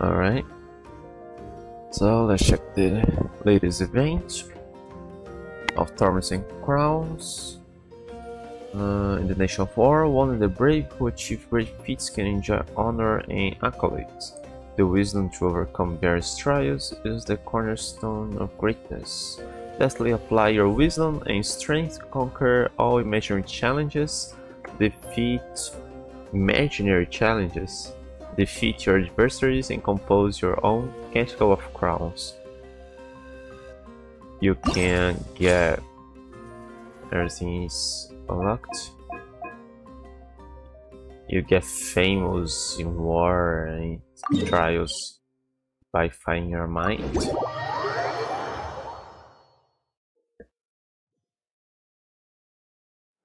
Alright. So let's check the latest event of Thorns and Crowns. Uh, in the Nation of War, only the brave who achieve great feats can enjoy honor and accolades. The wisdom to overcome various trials is the cornerstone of greatness. Lastly, apply your wisdom and strength to conquer all imaginary challenges, defeat imaginary challenges, defeat your adversaries, and compose your own Canticle of Crowns. You can get everything is unlocked. You get famous in war and trials by finding your mind.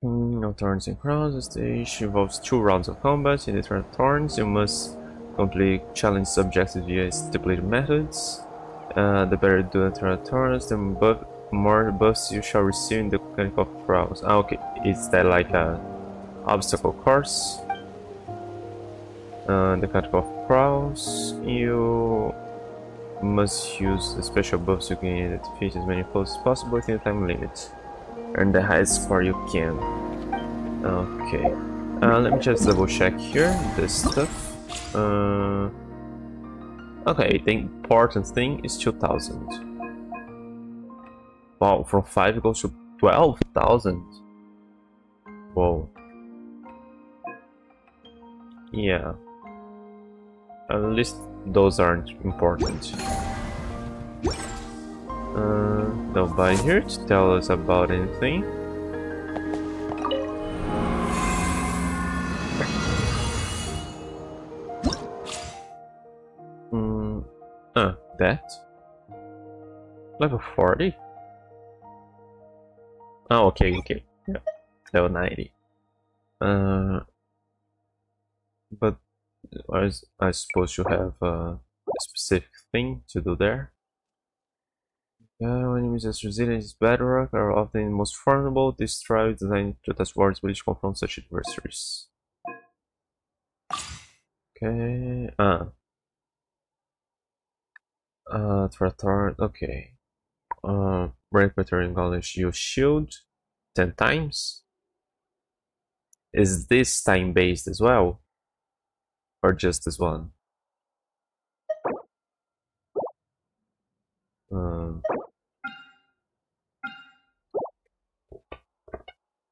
Hmm, no Thorns and Crowns. The stage involves two rounds of combat. In the turn of Thorns, you must complete challenge objectives via stipulated methods. Uh, the better the turn of Thorns, the buff more buffs you shall receive in the of Crowns. Ah, okay, is that like a obstacle course? Uh, the of Crowns, you must use the special buffs you can defeat as many foes as possible within the time limit. Earn the highest score you can. Okay. Uh, let me just double check here this stuff. Uh, okay, the important thing is 2000. Wow, from 5 it goes to 12,000. Whoa. Yeah. At least those aren't important. Uh, nobody here to tell us about anything. That? Level 40? Oh, okay, okay. Yeah. Level 90. Uh, but I, I suppose you have a specific thing to do there. Uh, enemies as resilient as bedrock are often most formidable. This trial is designed to test warriors ability to confront such adversaries. Okay. Ah. Uh, Trator. Okay. Uh, break material knowledge. Use shield ten times. Is this time based as well, or just this one? Um.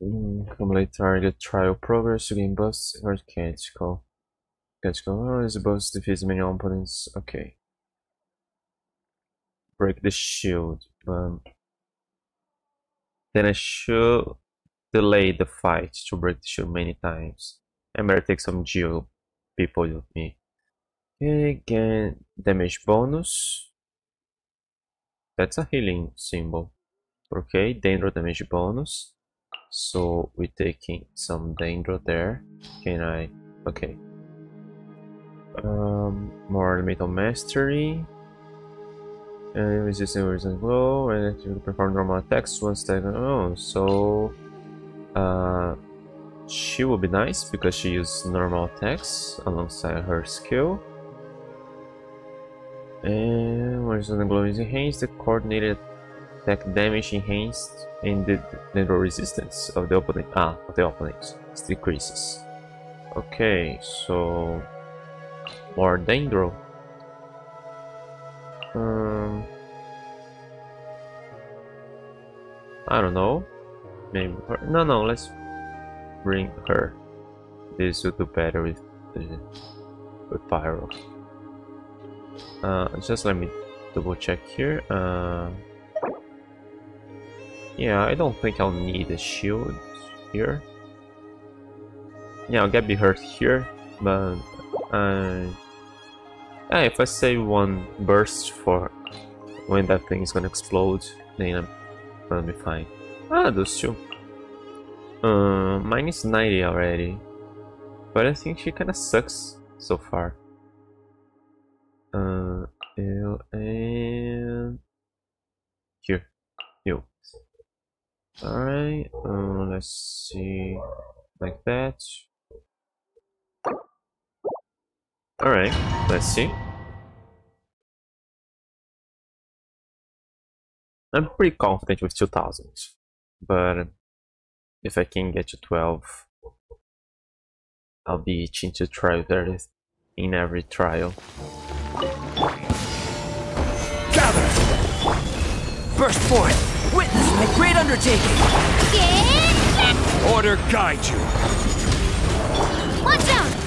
Mm, accumulate target trial progress to gain buffs or canticle. Canticle oh, is buffs defeats many opponents. Okay. Break the shield. Um, then I should delay the fight to break the shield many times. I better take some geo people with me. Okay, again, damage bonus. That's a healing symbol. Okay, Dendro damage bonus. So we're taking some Dendro there. Can I? Okay. Um, more elemental mastery. And resisting resistant glow and actually perform normal attacks once they oh so uh she will be nice because she uses normal attacks alongside her skill. And when the glow is enhanced, the coordinated attack damage enhanced and the dendro resistance of the opponent ah of the opponent decreases. Okay, so more dendro. Um, I don't know. Maybe her. No, no. Let's bring her. This would do better with with pyro. Uh, just let me double check here. Uh, yeah, I don't think I'll need a shield here. Yeah, I'll get be hurt here, but uh, yeah, if I save one burst for when that thing is gonna explode, then I'm gonna be fine. Ah, those two. Uh, mine is 90 already. But I think she kinda sucks so far. Uh, ew, and... Here. You. Alright, uh, let's see. Like that. Alright, let's see. I'm pretty confident with 2000, but if I can get to 12, I'll be itching to try that in every trial. Gather! Burst forth! Witness my great undertaking! Get Order guide you! Watch out!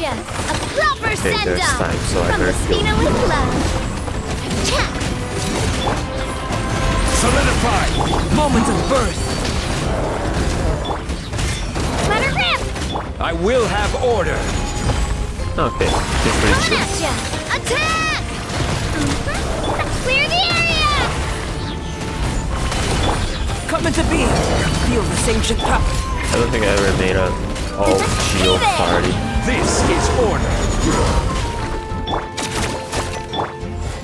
Coming! A proper Okay, send-off! time, so from better kill. Messina with love. Attack! Solidify! Moment of birth! Let her rip! I will have order! Okay, feel free Coming to. at ya! Attack! Mhm. Clear the area! Come into being! Feel this ancient power! I don't think I ever made a all Geo Leave it. party. This is order!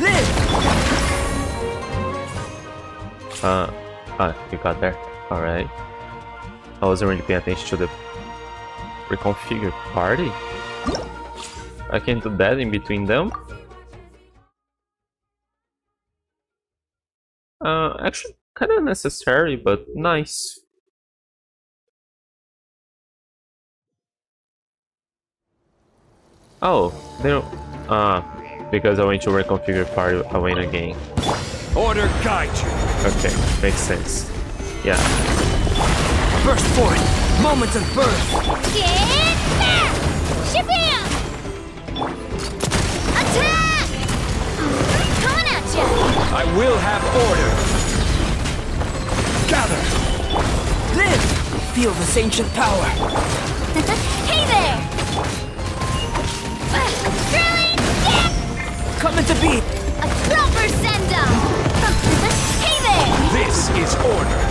Live! Uh, ah, you got there. Alright. I wasn't really paying attention to the reconfigure party. I can do that in between them. Uh, actually, kind of necessary, but nice. Oh, they don't. Ah, because I went to reconfigure party, I went again. Order guide you! Okay, makes sense. Yeah. Burst forth! Moment of birth! Get back! Shabam! Attack! Mhm. Coming at ya! I will have order! Gather! Live! Feel this ancient power! hey there! Drilling! Get! Come into being! A proper send-off! hey there! This is order!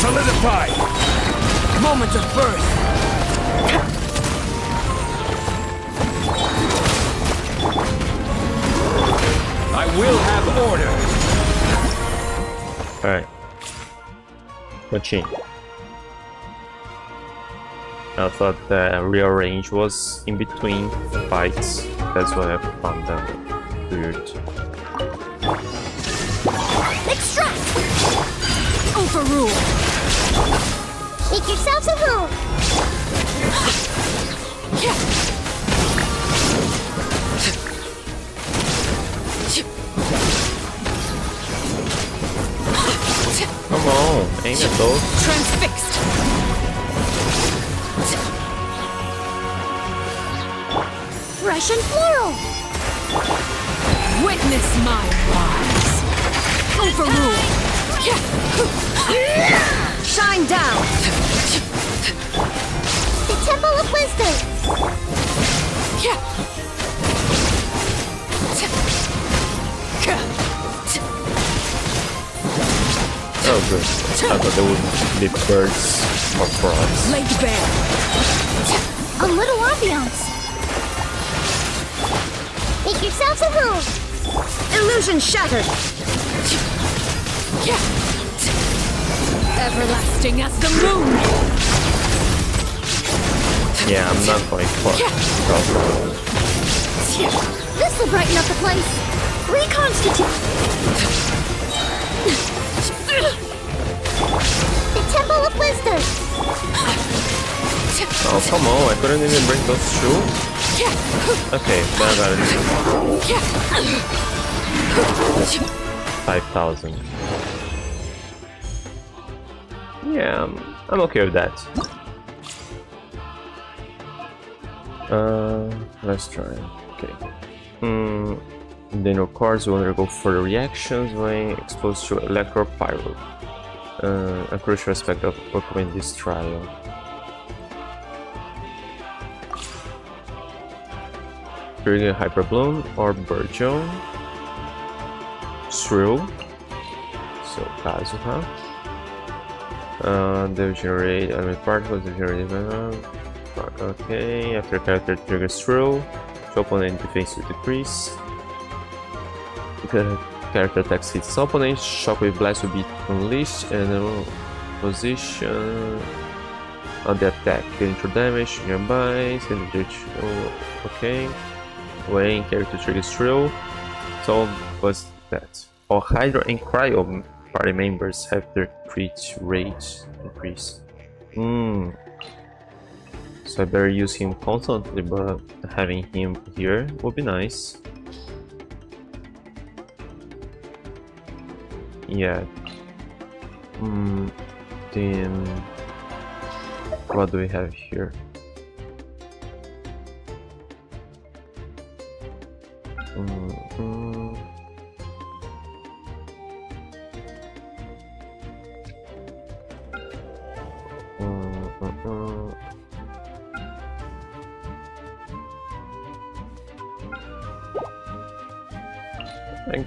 Solidify! Moment of birth! I will have order! Alright. Continue. I thought the real range was in between fights. That's why I found them weird. Extract! Overrule! Make yourselves a room! Come on, aim at those. Transfixed! Fresh and floral! Witness my rise. Overrule. Shine down. The Temple of Wisdom! Oh, good. I thought there would be birds or frogs. Laid Bear. A little ambiance! Make yourselves a room! Illusion shattered. Everlasting as the moon. Yeah, I'm not going for frog. This will brighten up the place! Reconstitute! The Temple of Wisdom! Oh, come on, I couldn't even bring those two? Okay, now I gotta do 5,000. Yeah, I'm, I'm okay with that. Uh, let's try. Okay. Hmm. Then of course will undergo further reactions when exposed to electropyro. Uh, a crucial aspect of Pokemon this trial. Trigger Hyper Bloom or Burgeon. Shrill. So Kazuha. Uh, they generate element particles, they generate venom. Okay, after character triggers Shrill, opponent defense will decrease. Because character attacks hits its opponent, Shockwave Blast will be unleashed and uh, position on the attack. Intro damage nearby, send the oh, okay. When character triggers Shrill, so was that. All Hydro and Cryo party members have their crit rate increased. Hmm. So I better use him constantly, but having him here would be nice. Yeah. Hmm. Then what do we have here? I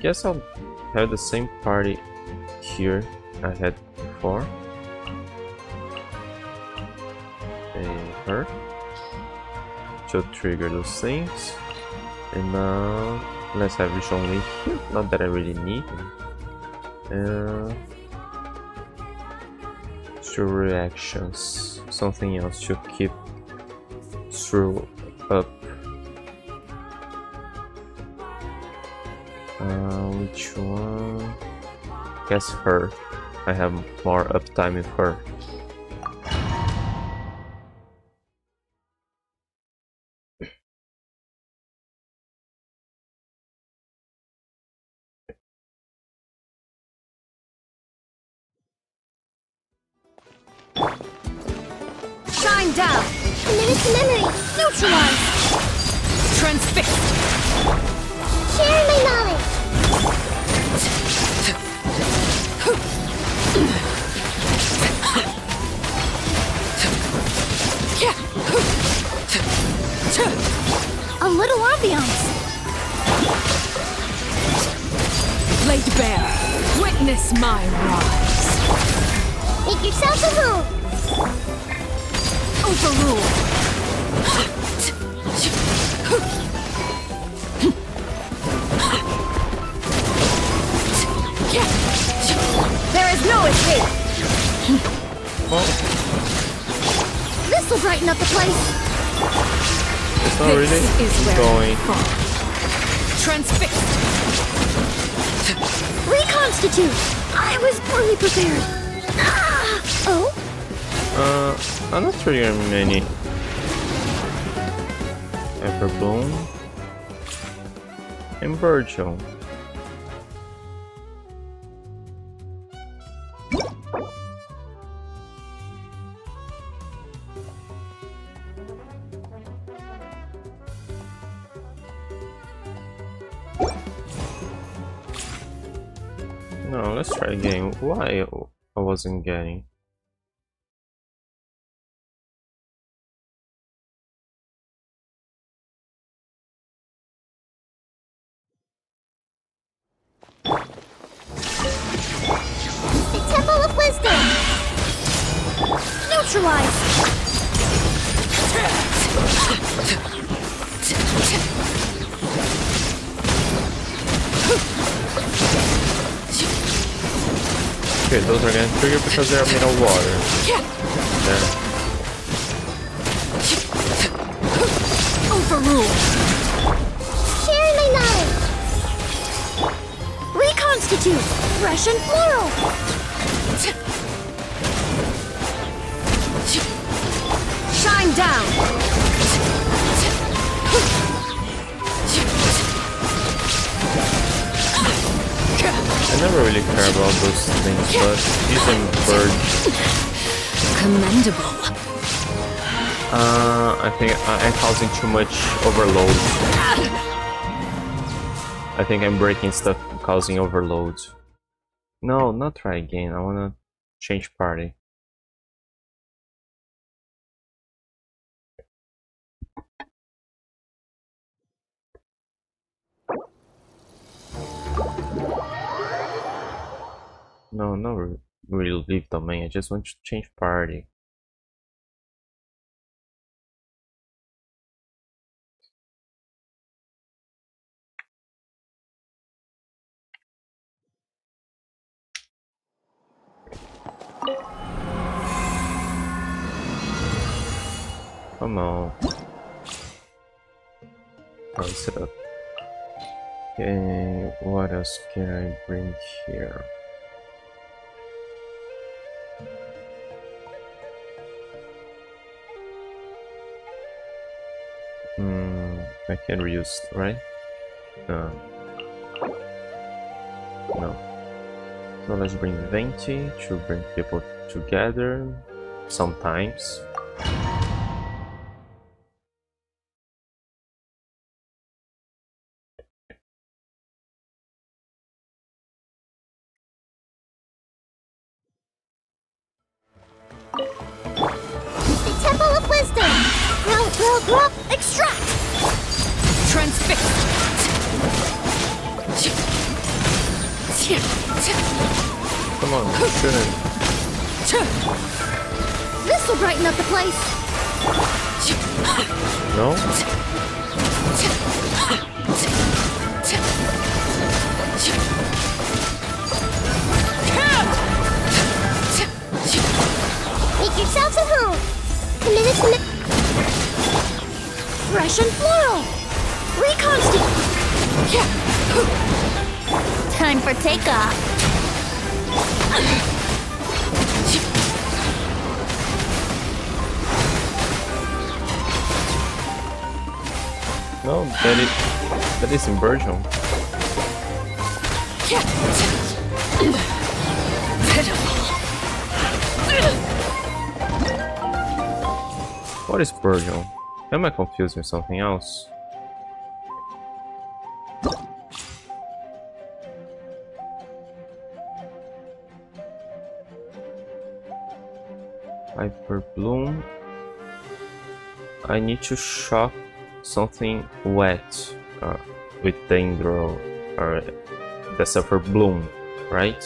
guess I'll have the same party here I had before. And her to trigger those things. And now let's have Rich only. Not that I really need. Uh, two reactions. Something else to keep through up. Uh, which one? Guess her. I have more uptime with her. Everbloom. And Virgil. No, let's try again. Why I wasn't getting? Okay, those are gonna trigger because they're made of water. There. Overrule. Share my knowledge. Reconstitute. Fresh and floral. Shine down. I never really care about those things, but using bird, Commendable. uh, I think I'm causing too much overload. I think I'm breaking stuff, causing overload. No, not try again. I wanna change party. No, no, re- really leave domain. I just want to change party. Come on. Price it up. Okay, what else can I bring here? Hmm, I can reuse, right? No. No. So let's bring Venti to bring people together sometimes. Come. This will brighten up the place. No? Make yourselves at home. Committed to mi- Fresh and floral. Reconstitute. Time for takeoff. No, that is that is in Belgium. What is Belgium? Am I confused with something else? Hyper Bloom. I need to shock something wet uh, with Dendro or the Suffer Bloom, right?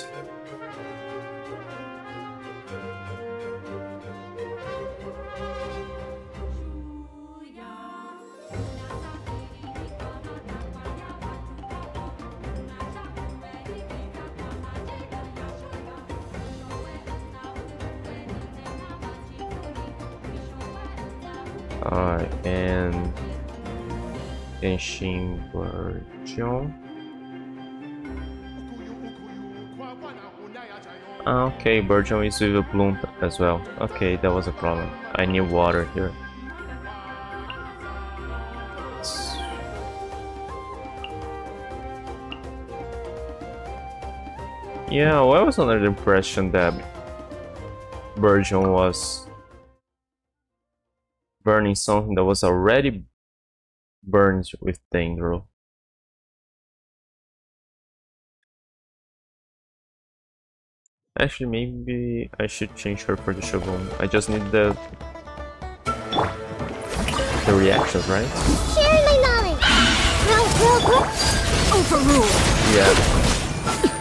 Ah, okay, Burgeon is with a bloom as well. Okay, that was a problem. I need water here. Yeah, well, I was under the impression that Burgeon was burning something that was already burned with Dendro. Actually, maybe I should change her for the Shogun. I just need the the reactions, right? Share my knowledge. Overruled. Yeah.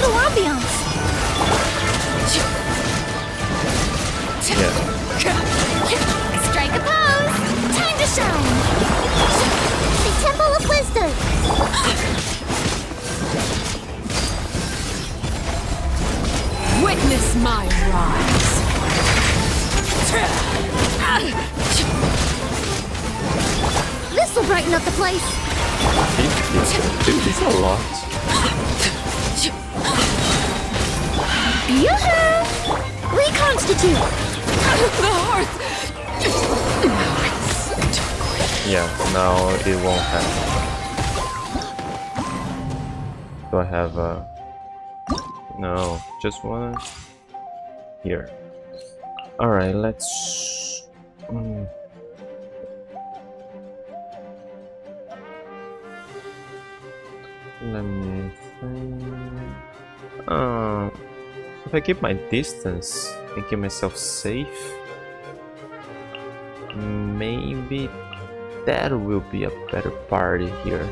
Little ambiance. Yeah. Strike a pose. Time to shine. The Temple of Wisdom. Witness my rise. This will brighten up the place. Dude, it's a lot. Yoo-hoo! Reconstitute. the hearth. Yeah, now it won't happen. Do I have a... No, just one here. Alright, let's... mm. Let me think... Uh, if I keep my distance and keep myself safe, maybe that will be a better party here.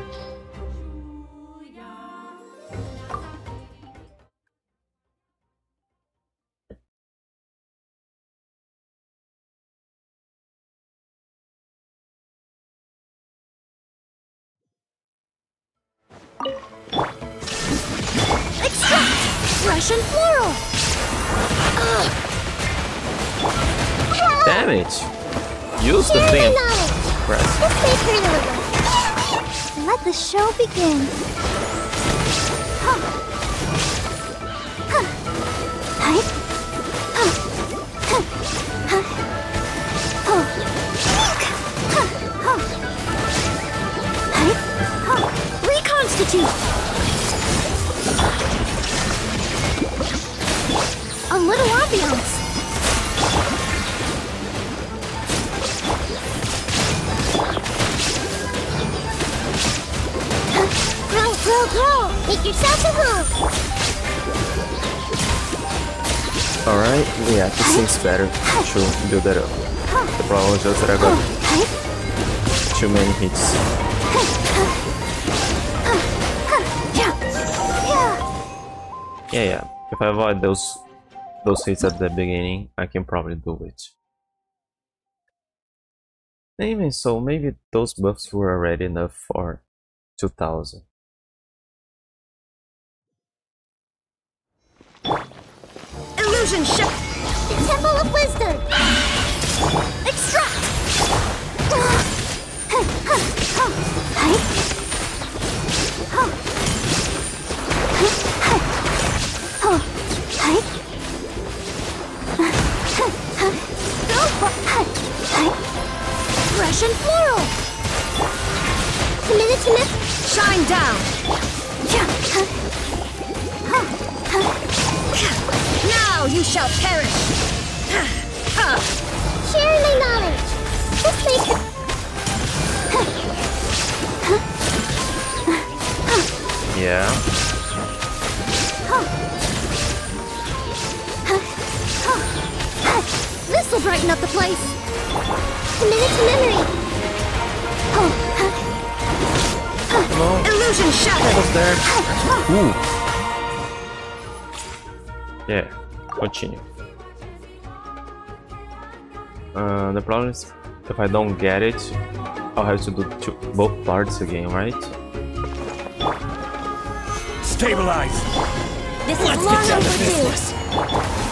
And floral. Ah. Damn it! Use the thing. Press. Let the show begin. This seems better to build that up. The problem is just that I got too many hits. Yeah! Yeah! Yeah, yeah. If I avoid those those hits at the beginning, I can probably do it. Even so, maybe those buffs were already enough for 2000. Illusion ship! Temple of Wisdom! Extract! Fresh and floral! Minute to minute. Shine down! Now you shall perish! Sharing my knowledge. This makes it. Yeah. This will brighten up the place. Minute to memory. No, Illusion shattered! almost there. Ooh. Yeah, continue. Uh, the problem is, if I don't get it, I'll have to do two, both parts again, right? Stabilize! This is long overdue.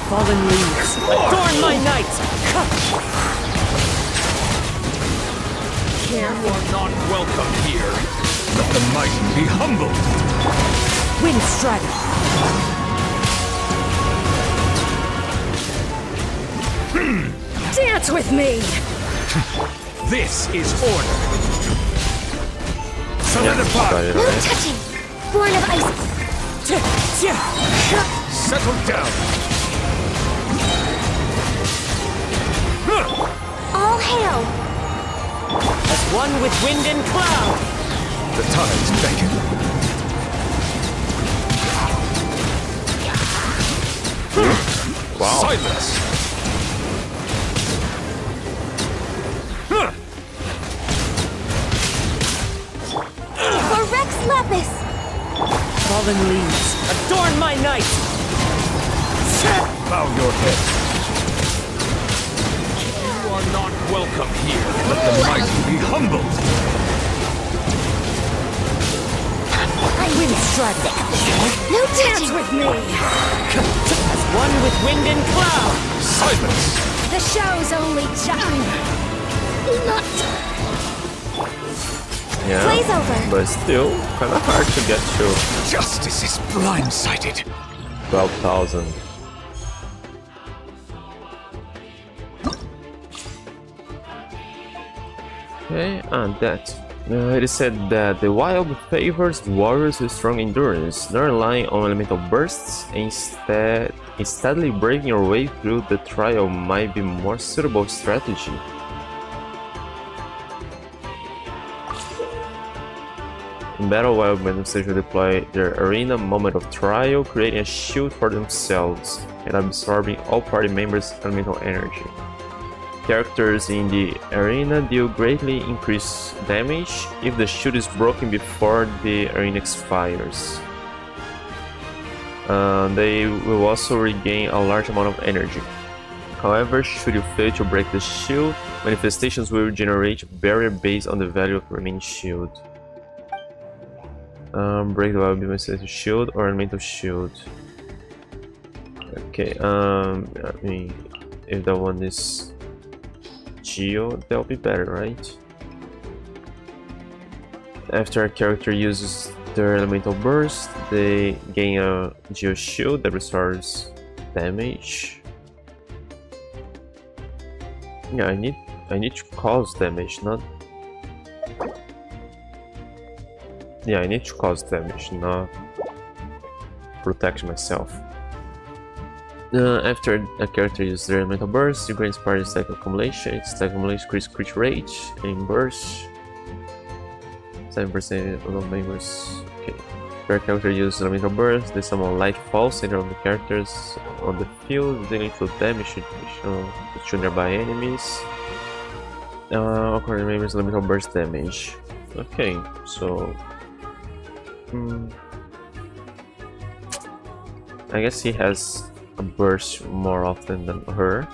Fallen leaves, adorn my night! You are not welcome here. Let the mighty be humbled. Wind strider! Dance with me! This is order. Yeah, Solidify. got it No already. touching. Born of ice. Settle down. All hail. As one with wind and cloud! The tides beckon. Wow. Silence. Fallen leaves, adorn my night! Bow your head. You are not welcome here. Let the mighty be humbled. Wind strider! No Dance with me! As one with wind and cloud! Silence. The show's only just. Not. Yeah, Play's over. but still kind of hard to get through. Justice is blindsided. 12,000. Okay, and that. Uh, it is said that the wild favors warriors with strong endurance, not relying on elemental bursts, instead, steadily breaking your way through the trial might be more suitable strategy. In battle, wild men essentially deploy their arena moment of trial, creating a shield for themselves and absorbing all party members' elemental energy. Characters in the arena deal greatly increased damage if the shield is broken before the arena expires. Uh, they will also regain a large amount of energy. However, should you fail to break the shield, manifestations will generate barrier based on the value of remaining shield. Um, break the wild beam to shield or elemental shield. Okay, um, I mean, if that one is Geo, that'll be better, right? After a character uses their elemental burst, they gain a Geo shield that restores damage. Yeah, I need I need to cause damage, not Yeah, I need to cause damage, not protect myself. Uh, after a character uses their elemental burst, you gain part of stack accumulation. Its stack accumulation increases crit rate and burst. 7% of the members. Okay. Character uses elemental burst, they summon light falls center of the characters on the field, dealing full damage to, nearby enemies. Uh, according members elemental burst damage. Okay, so. Hmm. I guess he has a burst more often than her.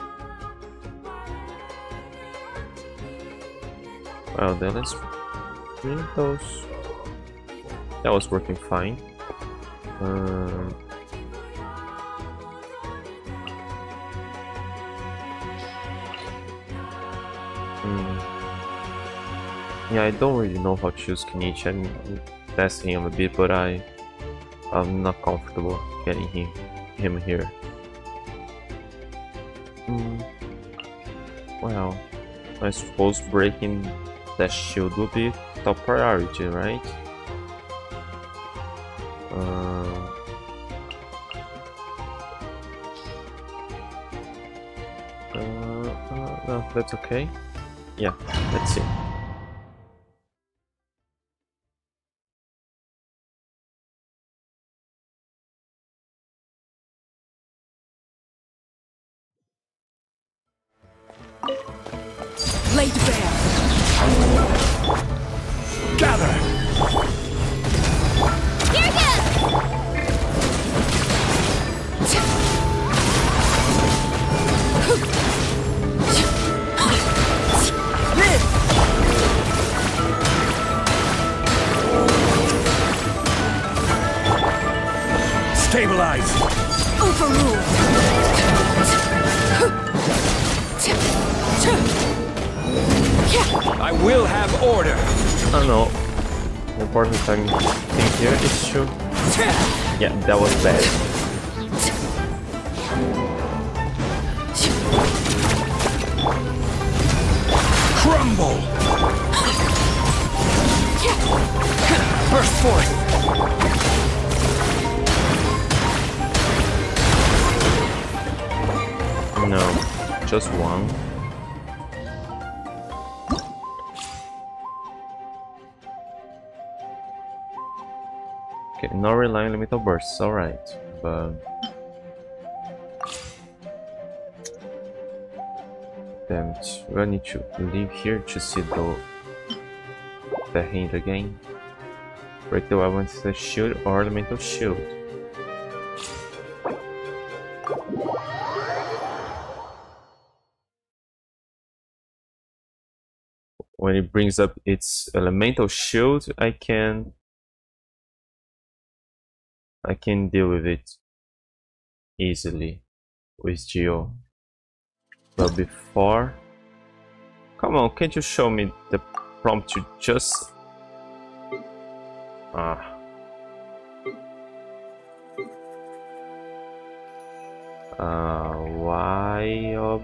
Well, then let's bring those. That was working fine. Um, hmm. Yeah, I don't really know how to use Kinich. I'm testing him a bit, but I, I'm not comfortable getting him, him here. Mm. Well, I suppose breaking that shield would be top priority, right? Uh, uh, uh, no, that's okay. Yeah, let's see. Stabilize! Overruled. I will have order! I don't know. Important thing thing here is to... Yeah, that was bad. Crumble! Burst forth! Just one. Okay, no relying limit of bursts, alright, but... Damn it, we need to leave here to see the, the hint again. Break the weapon with the shield or elemental shield. When it brings up its elemental shield, I can I can deal with it easily with Geo. But before Come on, can't you show me the prompt to just Ah uh, why uh,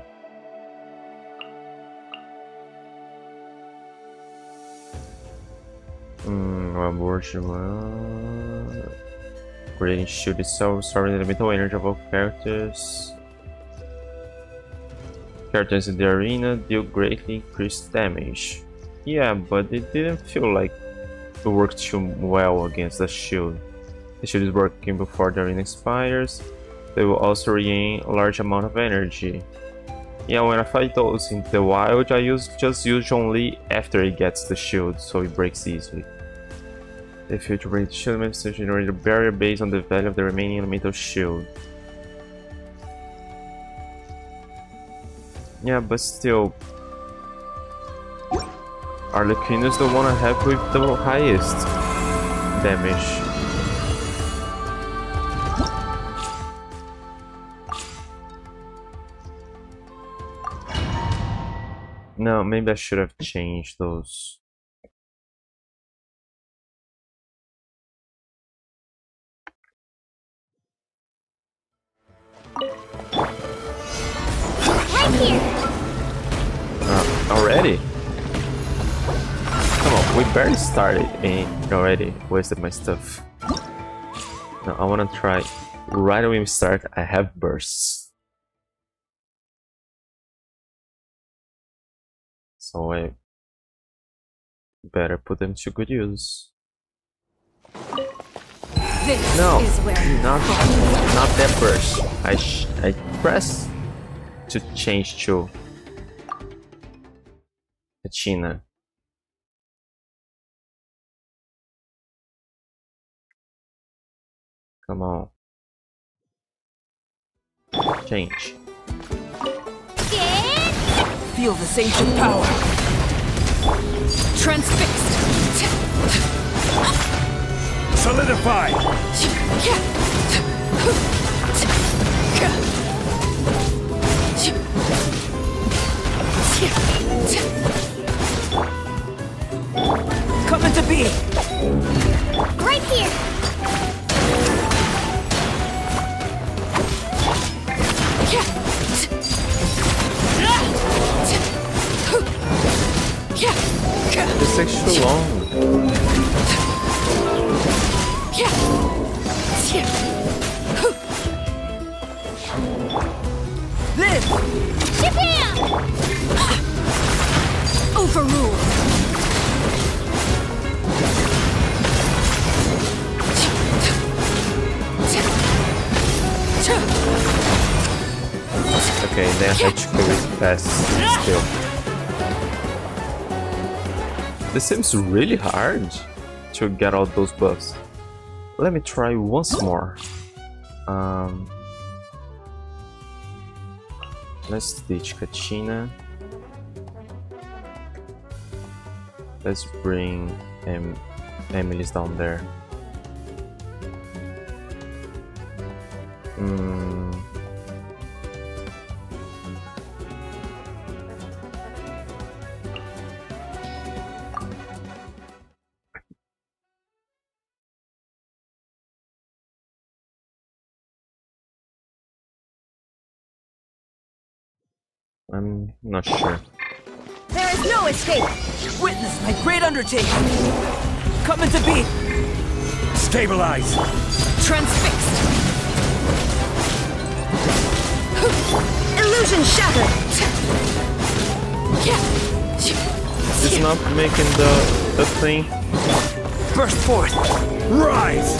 Hmm, abortion. Creating shield itself, storing the elemental energy of all characters. Characters in the arena deal greatly increased damage. Yeah, but it didn't feel like it worked too well against the shield. The shield is working before the arena expires. They will also regain a large amount of energy. Yeah, when I fight those in the wild, I use just use only after it gets the shield, so it breaks easily. The future breaks shield elements to generate a barrier based on the value of the remaining elemental shield. Yeah, but still... Arlecchino is the one I have with the highest damage. No, maybe I should have changed those. Right here. Uh, already? Come on, we barely started and already wasted my stuff. Now I wanna try right when we start I have bursts. So I better put them to good use. This No, is where you not not that burst. I sh I press to change to China. Come on. Change. Get Feel this ancient power. transfixed. Solidify! Coming to be. right here. This takes too long. Live. Japan. Overruled. Okay, then I have to go with fast still. This seems really hard to get all those buffs. Let me try once more. Um, let's teach Kachina. Let's bring em Emily's down there. Hmm. I'm not sure. There is no escape. Witness my great undertaking. Coming to be. Stabilize! Transfixed. Illusion shattered. It's not making the the thing. Burst forth. Rise!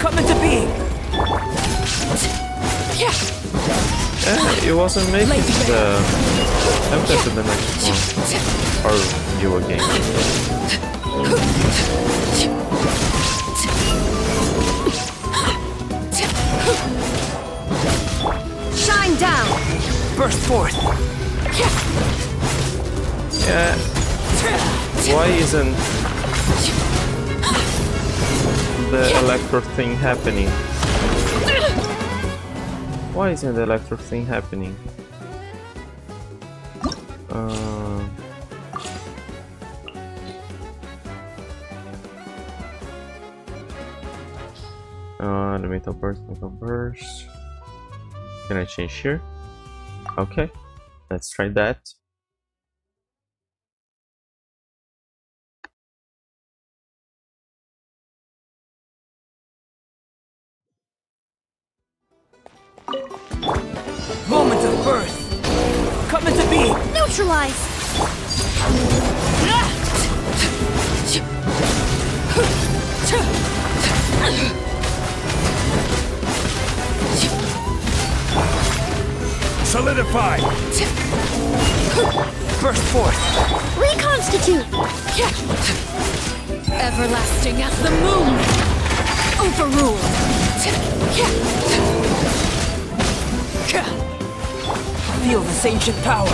Coming to be. Eh, it wasn't making the. I'm going to the next one. Or you again. Shine down. Burst forth. Yeah. Why isn't the electro thing happening? Why isn't the electro thing happening? Uh, uh, the metal burst, metal burst. Can I change here? Okay, let's try that. Birth. Coming to be. Neutralize. Solidify! Burst forth. Reconstitute. Everlasting as the moon. Overruled. ancient power.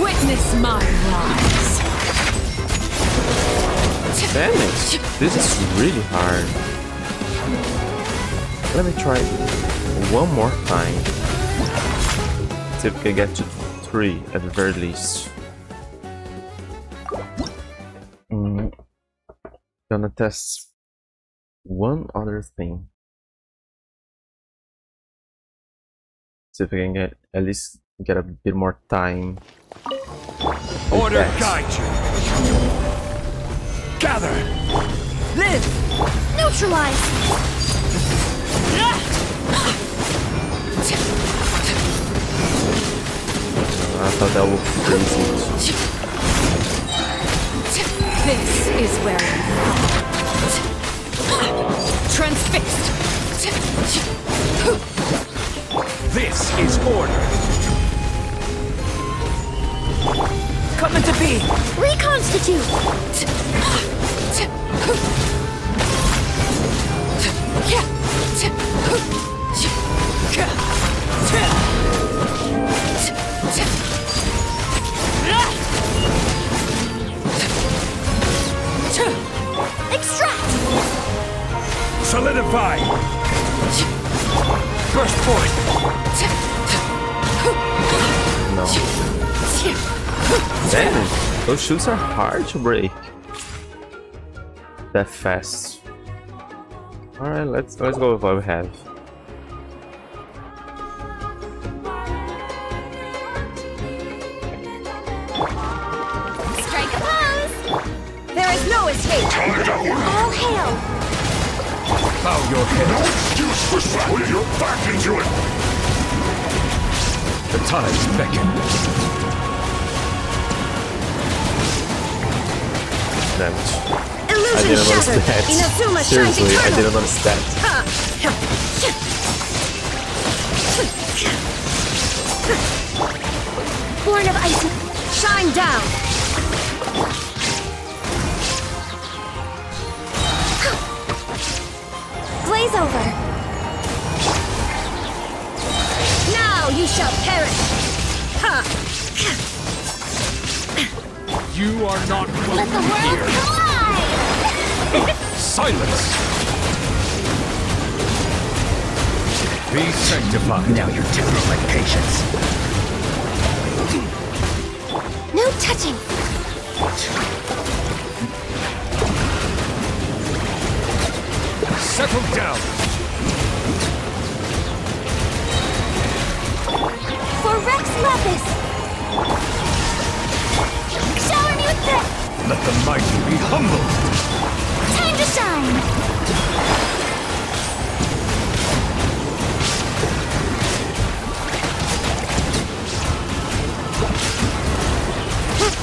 Witness my rise. Damn it. This is really hard. Let me try one more time. See if can get to three at the very least. Mm. Gonna test one other thing. See if we can get at least get a bit more time. with Order that. guide you. Gather. Live! Neutralize! I thought that would be crazy. This is where I'm Transfixed! This is order. Coming to be! Reconstitute! Extract! Solidify. Burst forth. No. Damn, those shoes are hard to break. That fast. Alright, let's let's go with what we have. Head. Excuse for slapping your back into it! The tides beckon. Damn it. I didn't shattered! Inazuma Seriously, I didn't that. Born of ice. Shine down! Glaze over. Now you shall perish! Ha! You are not Let the world here. collide! Silence. Be sanctified. Now you're tickling my patience. No touching. Settle down. For Rex Lapis! Shower me with this! Let the mighty be humbled. Time to shine!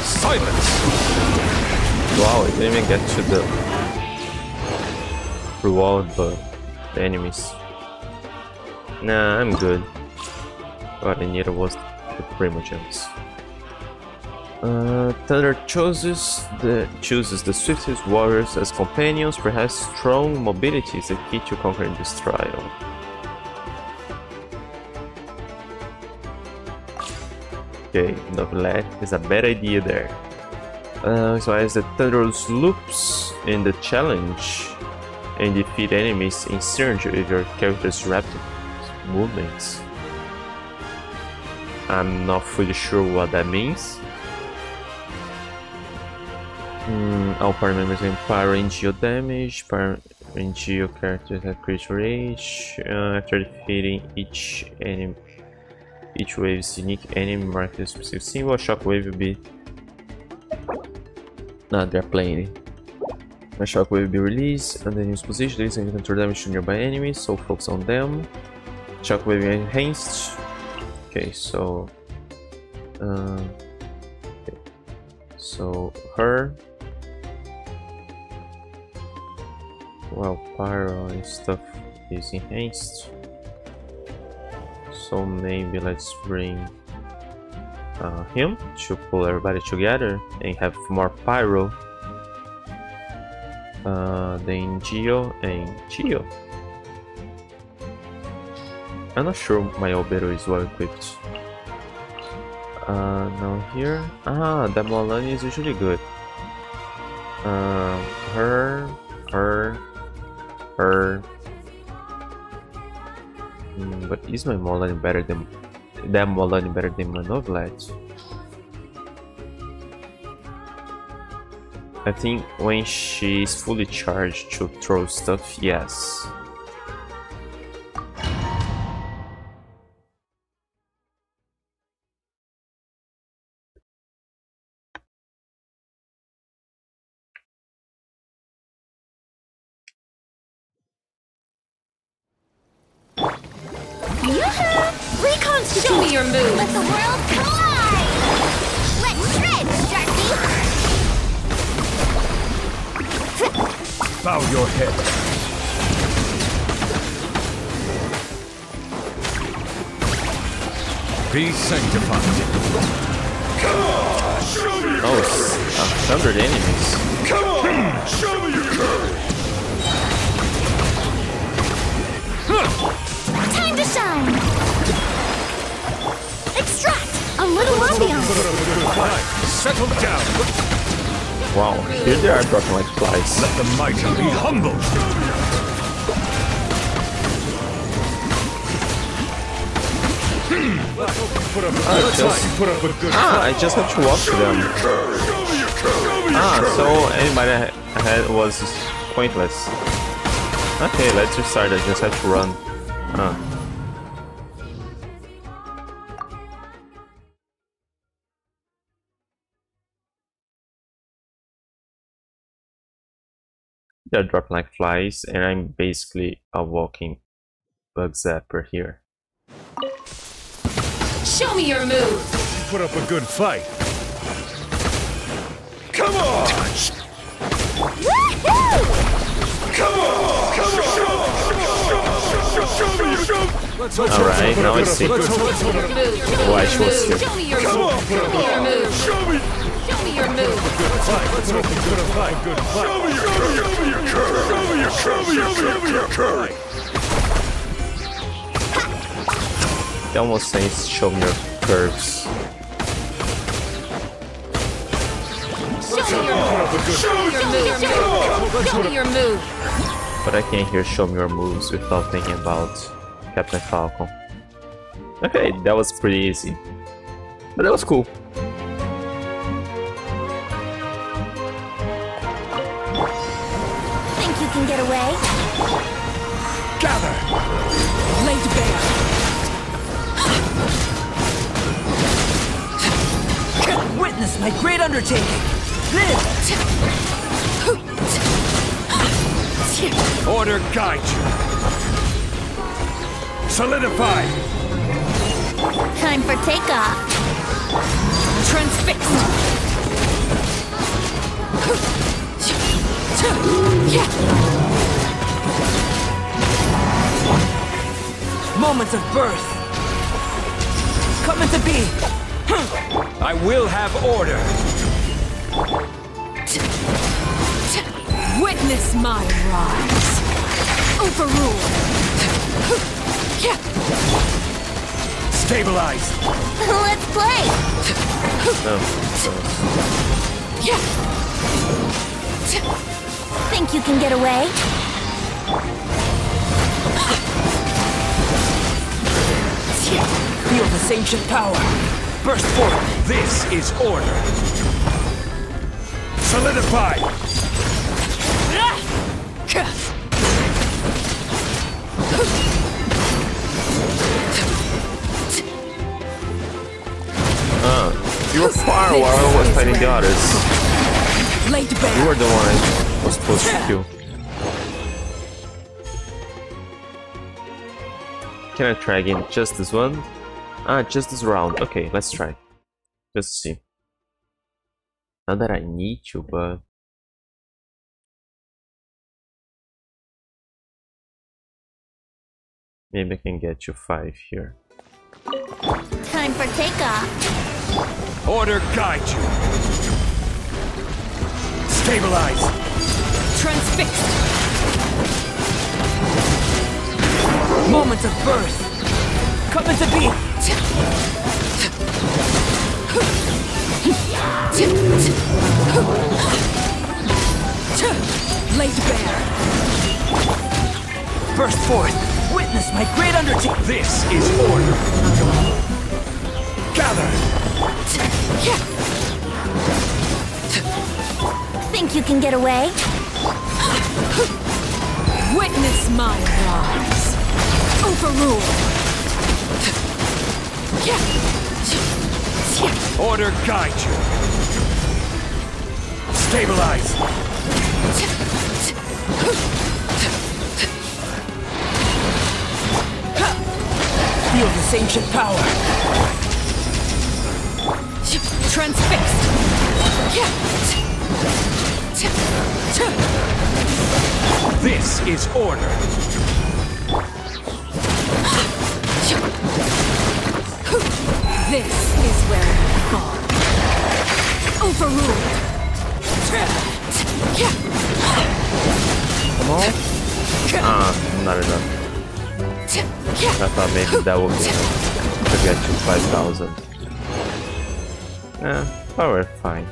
Silence. Wow, I didn't even get to the through all the, the enemies. Nah, I'm good. What I needed was the Primogems. Uh, Thunder chooses the chooses the swiftest warriors as companions. Perhaps strong mobility is the key to conquering this trial. Okay, Neuvillette is a bad idea there. Uh, so as the Thunderous loops in the challenge and defeat enemies in synergy with your character's rapid movements. I'm not fully sure what that means. Mm, all party members can power Geo damage, power Geo characters have critical rage uh, after defeating each enemy. Each wave's unique enemy marked with a specific symbol. Shockwave will be no, they're playing shockwave will be released and then use position this and control damage to nearby enemies, so focus on them. Shockwave enhanced. Okay, so uh, okay. so her well pyro and stuff is enhanced. So maybe let's bring uh, him to pull everybody together and have more pyro. Uh, then Geo and Geo. I'm not sure my Obero is well equipped. Uh, now here. Ah, the Mualani is usually good. Um, her, her, her. Hmm, but is my Molan better than that Molan better than my Neuvillette? I think when she's fully charged to throw stuff, yes. Pointless. Okay, let's restart. I just have to run. Ah. They're dropping like flies, and I'm basically a walking bug zapper here. Show me your move. Put up a good fight. Come on! Alright, now I see why she was here. Show me your move. Show me your move. Good fight. Good fight. Good fight. Show me your courage! Show me your your show me your courage! It almost says show me your curves. Show me your move. Show me your move. Show me your move. But I can't hear show me your moves without thinking about Captain Falcon. Okay, that was pretty easy. But that was cool. Think you can get away? Gather. Laid bare. Witness my great undertaking. Live! Order guide you. Solidify. Time for takeoff. Transfixed. Moments of birth. Coming to be. I will have order. Witness my rise. Overrule. Stabilize. Let's play! No, so Think you can get away? Feel this ancient power. Burst forth. This is order. Solidify. you were far while I was fighting the others. You were the one I was supposed to kill. Can I try again? Just this one? Ah, just this round. Okay, let's try. Just to see. Not that I need to, but... Maybe I can get you 5 here. Time for takeoff. Order guide you. Stabilize. Transfixed. Moments of birth. Coming Laid bare. Burst forth. Witness my great undertaking. This is order. Gather. Think you can get away? Witness my rise. Overrule! Overruled. Order guide you. Stabilize. Feel this ancient power. Transfixed. This is order. This is where I fall. Overruled. Come on. Ah, not enough. I thought maybe that would be enough to get to 5,000. Yeah, but we're fine.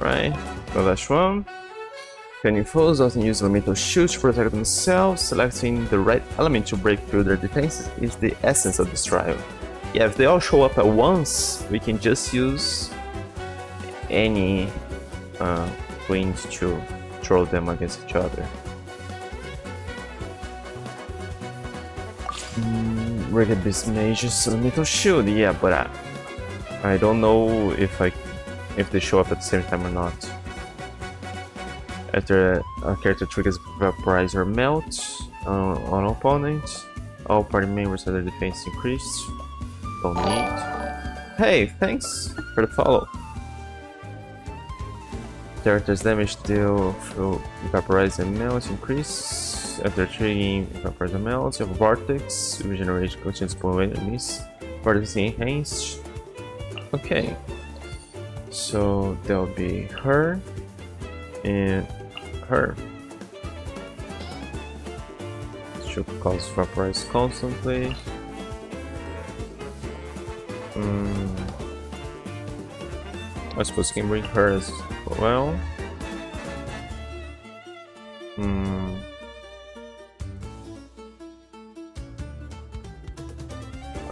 Right, the last one. Can foes often use elemental shields to protect themselves. Selecting the right element to break through their defenses is the essence of this trial. Yeah, if they all show up at once, we can just use any uh, wind to throw them against each other. Mm, Ragged Beast Mage's Elemental Shield, yeah, but I, I don't know if I if they show up at the same time or not. After a character triggers Vaporize or Melt uh, on opponent, all party members have their defense increased. Don't need. Hey, thanks for the follow. Character's damage deal through Vaporize and Melt increase. After triggering Vaporize and Melt, you have Vortex, regenerate continuous spawn enemies. Vortex enhanced. Okay. So there'll be her and her. Should cause vaporize constantly. Mm. I suppose can bring her as well. Hmm.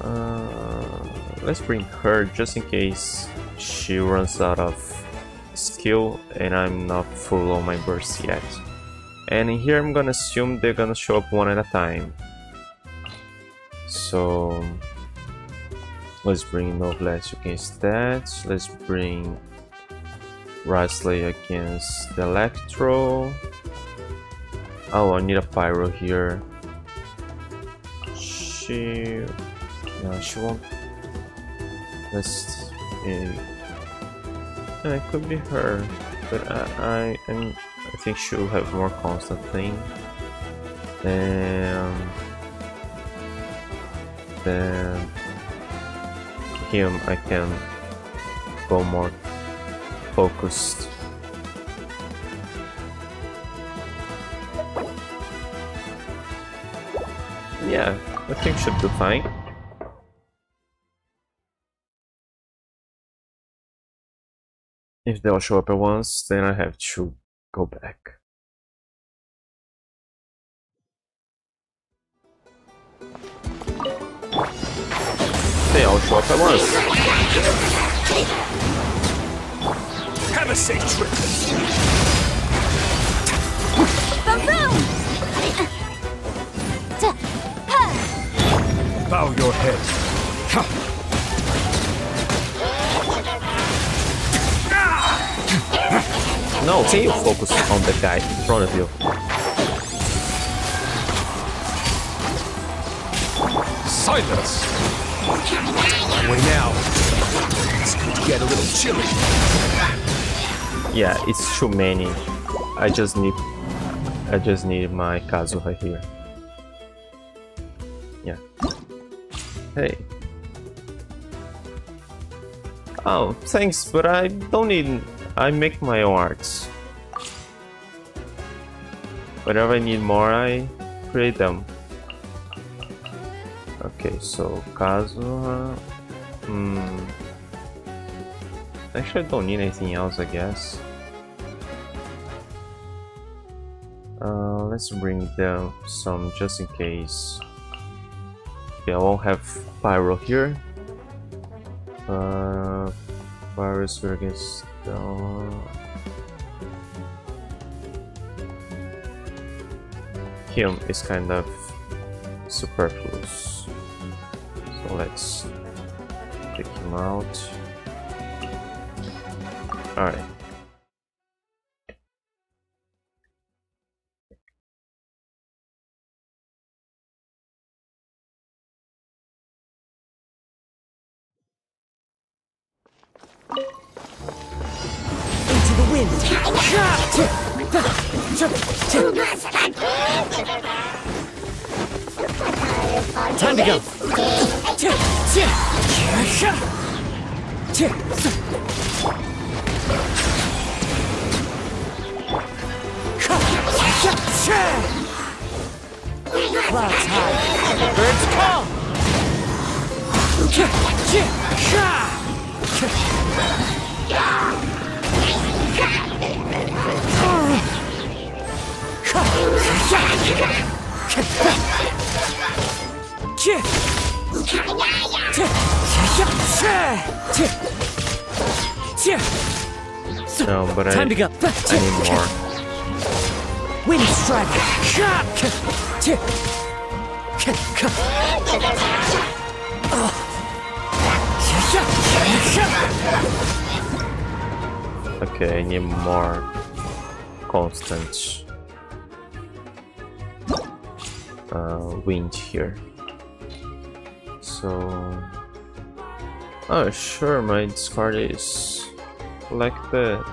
Uh, let's bring her just in case she runs out of skill and I'm not full on my burst yet. And here I'm gonna assume they're gonna show up one at a time. So let's bring Noblesse against that. Let's bring Wriothesley against the Electro. Oh, I need a Pyro here. She... No, she won't... Let's... Uh, yeah, it could be her, but I, I, I'm, I think she'll have more constant thing. And then him, I can go more focused. Yeah, I think should be fine. If they all show up at once, then I have to go back. They all show up at once. Have a safe trip. Boom boom! T- huh. Bow your head. No, can you focus on the guy in front of you? Silence. Way now. It's going to get a little chilly. Yeah, it's too many. I just need I just need my Kazuha here. Yeah. Hey. Oh, thanks, but I don't need I make my own arts. Whenever I need more I create them. Okay, so Kazuha Hmm Actually, I don't need anything else, I guess. Uh, let's bring down some just in case. Yeah, I won't have pyro here. Uh, virus against uh, him is kind of superfluous. So let's take him out. Alright. Wind. Time to go. Clouds high. Birds call. No, but I, Time to go. I need more. Wind strike. Okay, I need more constant uh, wind here. So, oh sure, my Discord is like the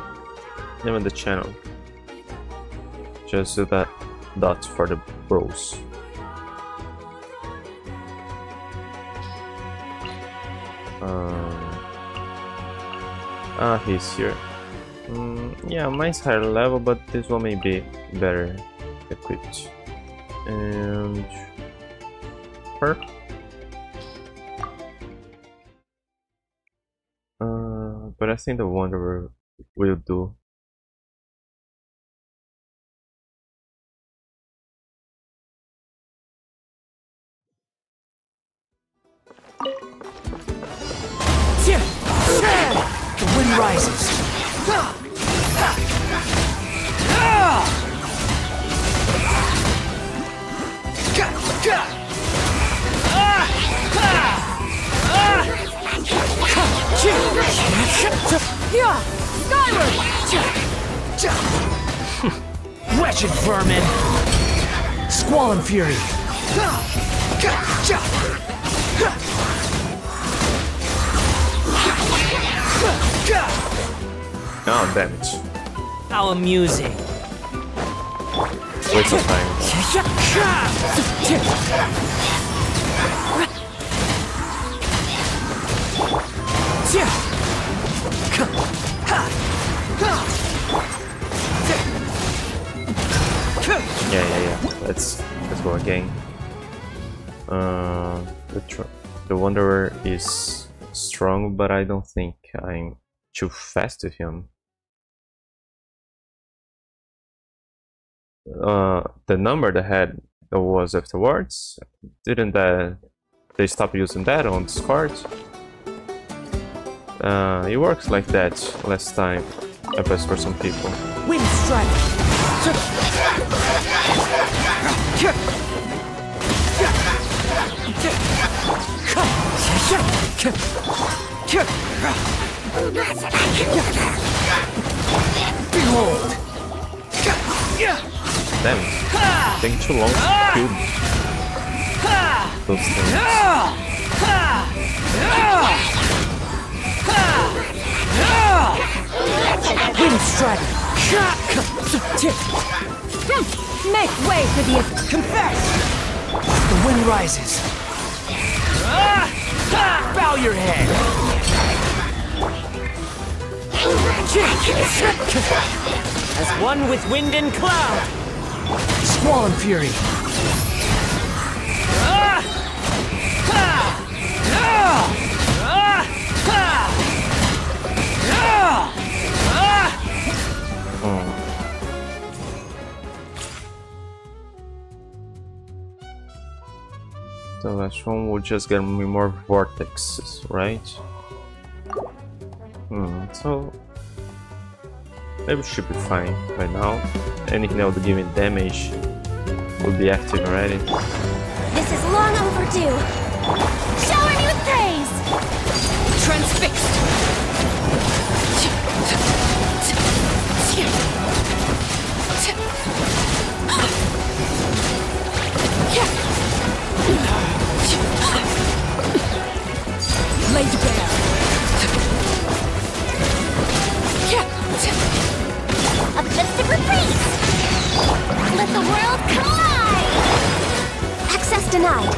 name of the channel. Just do that dot for the bros. Um, ah, he's here. Mm, yeah, mine's higher level, but this one may be better equipped. And her. Uh, but I think the Wanderer will do. The wind rises. Wretched vermin. Squall and fury. Ah, oh, damage. How amusing. Waste of. Yeah, yeah, yeah. Let's let's go again. Uh, the the Wanderer is strong, but I don't think I'm too fast with him. Uh, the number they had was afterwards. Didn't that they stop using that on Discord? Uh, it works like that last time. I passed for some people. Wind strike. Behold. Damn, taking too long to kill those things. Wind strike. Make way for the... Confess. The wind rises. Bow your head. As one with wind and cloud. Squall Fury! The last one will just get me more vortexes, right? Hmm, so maybe it should be fine right now. Anything that would give me damage will be active already. This is long overdue. Shower me with praise! Transfixed! Laid bare! A festive retreat! Let the world collide! Access denied.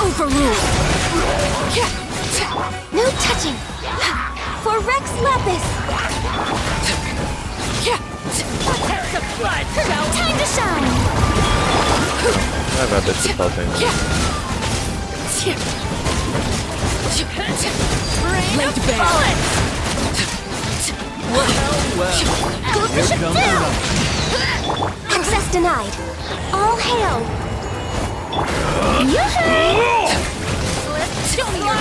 Overruled! No touching! For Rex Lapis! Time to shine! I've had this about. Laid bare! Go for Shatil! Access denied. All hail! Yoo-hoo! Show me your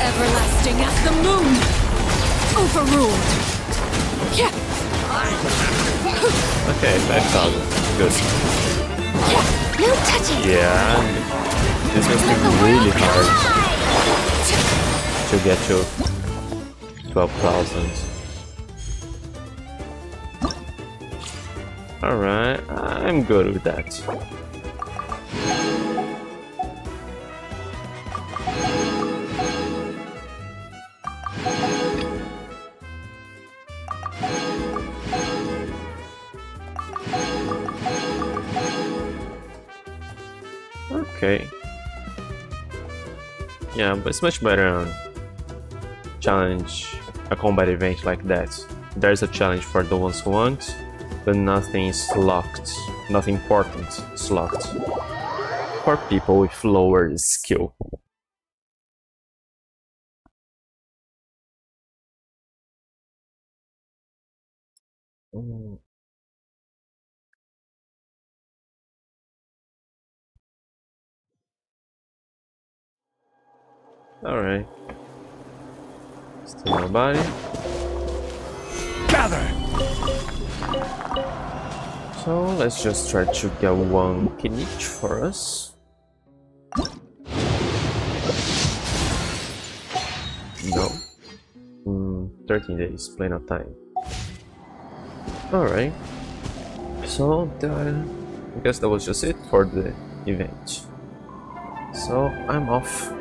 Everlasting as the moon! Overruled! Okay, 5000. Good. No touching! Yeah, this must be really hard to get to 12,000. Alright, I'm good with that. Okay. Yeah, but it's much better on challenge a combat event like that. There's a challenge for the ones who want, but nothing is locked. Nothing important is locked. For people with lower skill. Mm. Alright. Still nobody. Gather! So let's just try to get one Kinich for us. No. Mm, 13 days, plain of time. Alright. So that, I guess that was just it for the event. So I'm off.